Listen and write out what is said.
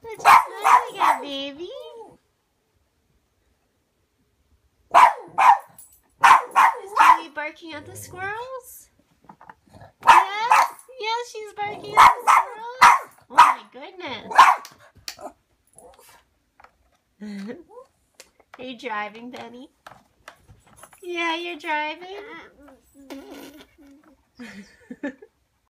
What you smiling baby? Is Joey barking at the squirrels? Yes, yes, she's barking at the squirrels. Oh my goodness. Are you driving, Benny? Yeah, you're driving.